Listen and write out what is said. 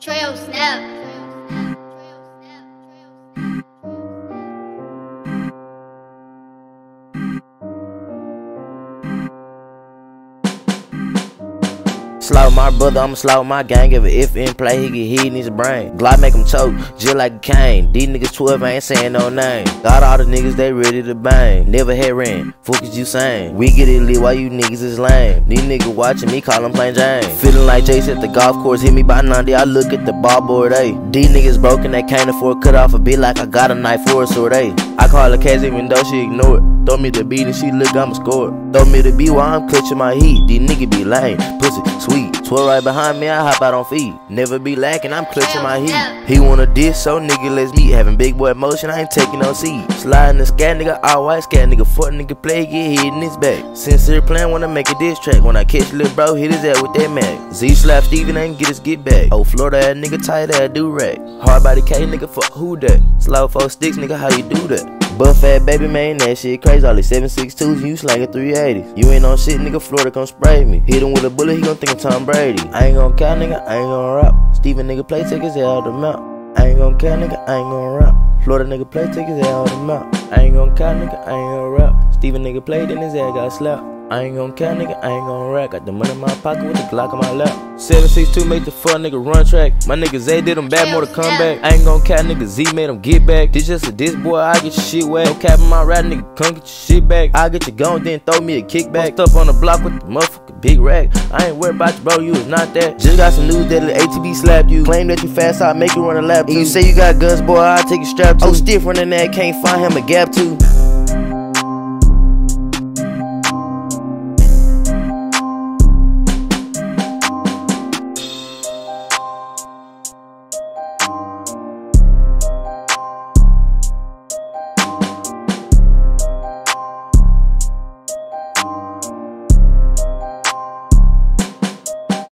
Trail snap. Slaughter my brother, I'ma slaughter my gang. If a if in play, he get hit in his brain. Glock make him choke, just like a cane. These niggas 12 ain't saying no name. Got all the niggas, they ready to bang. Never had ran, fuck is you saying? We get it lit while you niggas is lame. These niggas watching me, call them plain Jane. Feeling like Jace at the golf course, hit me by 90. I look at the ball board, ayy. These niggas broken, they can't afford cut off a bit like I got a knife for a sword, ayy. I call her Cass even though she ignore it. Throw me the beat and she look, I'ma score it. Throw me the beat while I'm clutching my heat. These niggas be lame, pussy, sweet. Twirl right behind me, I hop out on feet. Never be lacking, I'm clutching my heat. He wanna diss, so nigga, let's meet. Having big boy motion, I ain't taking no seat. Sliding the scat, nigga, all white scat, nigga, Fuck nigga play, get hit in his back. Sincere plan, wanna make a diss track. When I catch little bro, hit his ass with that mag. Z slap Steven, ain't get his get back. Oh, Florida ass nigga, tight ass do rag. Hard body K, nigga, fuck who that? Slow four sticks, nigga, how you do that? Buff fat baby man, that shit crazy. All these 762s, you slangin' 380s. You ain't on shit, nigga. Florida come spray me. Hit him with a bullet, he gon' think I'm Tom Brady. I ain't gon' count, nigga. I ain't gon' rap. Steven nigga play take his head out the mouth. I ain't gon' count, nigga. I ain't gon' rap. Florida nigga play take his head out the mouth. I ain't gon' count, nigga. I ain't gon' rap. Steven nigga played in his head got slapped. I ain't gon' count, nigga, I ain't gon' rack. Got the money in my pocket with the Glock on my lap. 762 make the fuck nigga run track. My nigga Zay did him bad more to come back. I ain't gon' count, nigga Z made him get back. This just a diss boy, I get your shit wet. No cap in my rap, nigga, come get your shit back. I get your gun, then throw me a kickback. Post up on the block with the motherfucker big rack. I ain't worried about you, bro, you is not that. Just got some news that the ATV slapped you. Claim that you fast, I'll make you run a lap. And you say you got guns, boy, I'll take a strap oh, too. Oh, stiff running that, can't find him a gap too.